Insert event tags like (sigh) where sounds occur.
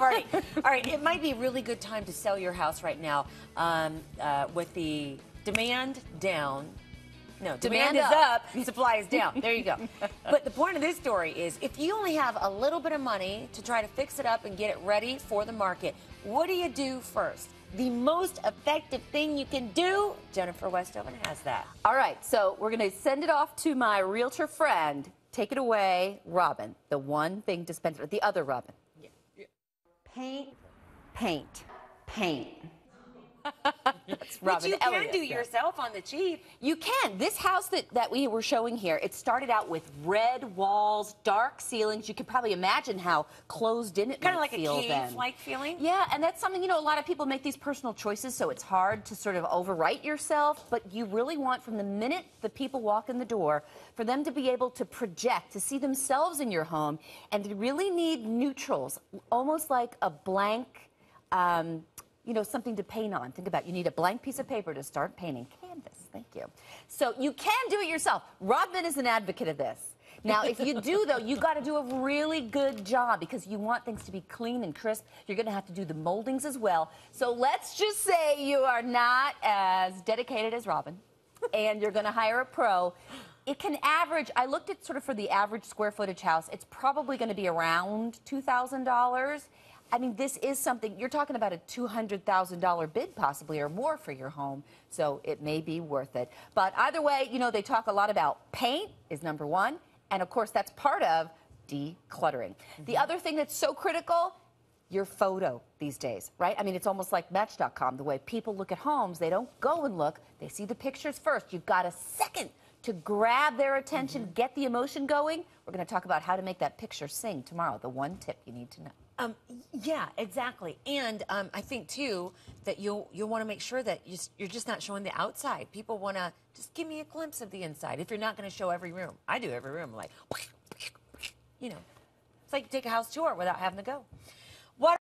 party. All right, it might be a really good time to sell your house right now um, uh, with the demand down. No, demand, Demand is up. up, supply is down. There you go. (laughs) but the point of this story is if you only have a little bit of money to try to fix it up and get it ready for the market, what do you do first? The most effective thing you can do, Jennifer Westhoven has that. All right, so we're going to send it off to my realtor friend. Take it away, Robin. The one thing dispenser, the other Robin. Paint, paint, paint. That's Robin Which you Elliott. can do yourself on the cheap. You can. This house that, that we were showing here, it started out with red walls, dark ceilings. You can probably imagine how closed in it Kind of like a feel then. cave-like feeling. Yeah, and that's something, you know, a lot of people make these personal choices, so it's hard to sort of overwrite yourself, but you really want from the minute the people walk in the door for them to be able to project, to see themselves in your home, and to really need neutrals, almost like a blank. Um, you know, something to paint on. Think about it. you need a blank piece of paper to start painting. Canvas, thank you. So you can do it yourself. Robin is an advocate of this. Now, if you do, though, you got to do a really good job because you want things to be clean and crisp. You're going to have to do the moldings as well. So let's just say you are not as dedicated as Robin and you're going to hire a pro. It can average, I looked at sort of for the average square footage house, it's probably going to be around $2,000. I mean, this is something, you're talking about a $200,000 bid possibly or more for your home, so it may be worth it. But either way, you know, they talk a lot about paint is number one, and of course, that's part of decluttering. Mm-hmm. The other thing that's so critical, your photo these days, right? I mean, it's almost like Match.com. The way people look at homes, they don't go and look, they see the pictures first. You've got a second to grab their attention, mm-hmm. get the emotion going. We're going to talk about how to make that picture sing tomorrow, the one tip you need to know. Um, yeah, exactly. And um, I think too that you'll you'll want to make sure that you, you're just not showing the outside. People want to just give me a glimpse of the inside. If you're not going to show every room, I do every room. Like, you know, it's like you take a house tour without having to go.